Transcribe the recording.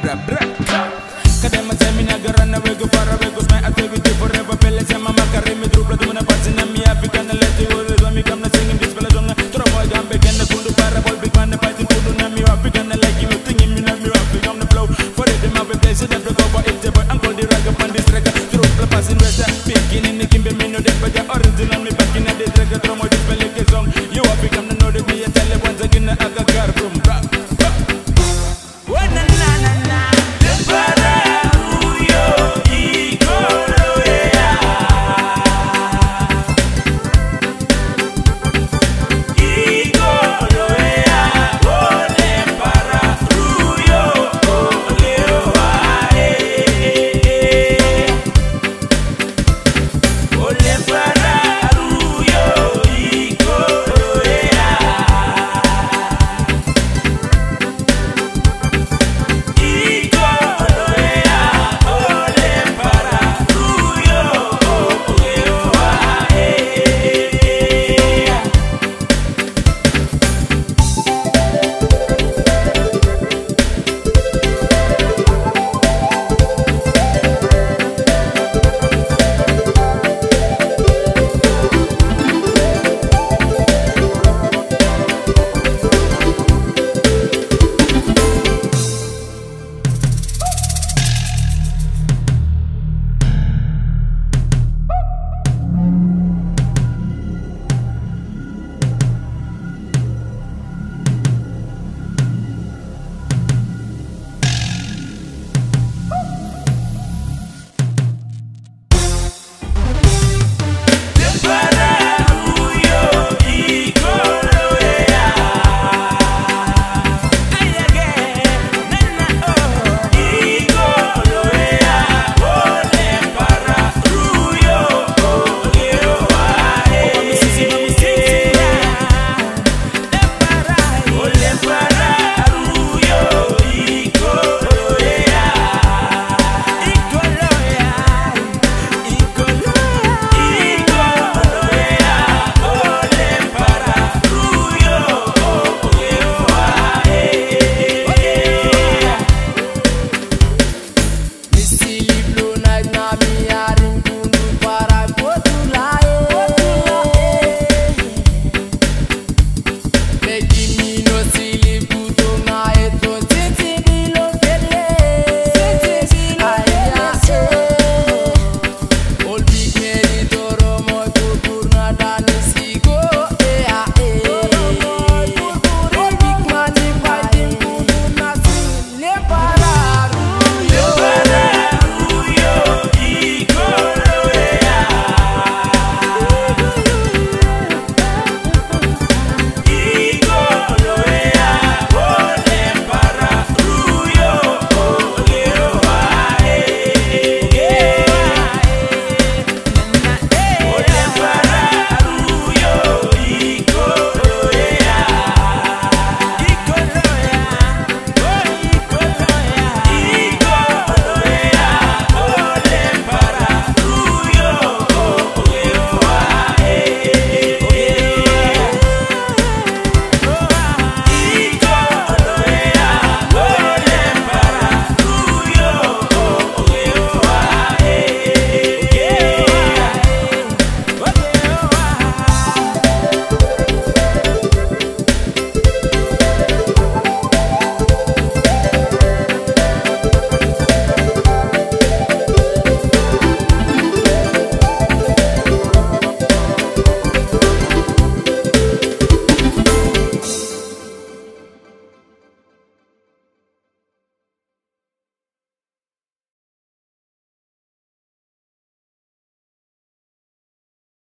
bra bra bra. Kada ma temi na garra na wego para wego my activity forever. Pele se ma makare mi drupla tu na pasi na mi africa na let you always want me come na singing this bella song Tura boy gam begin na kundu para bol big man na python kundu na mi africa na like you thing in me na mi africa on flow. For it in my place it never go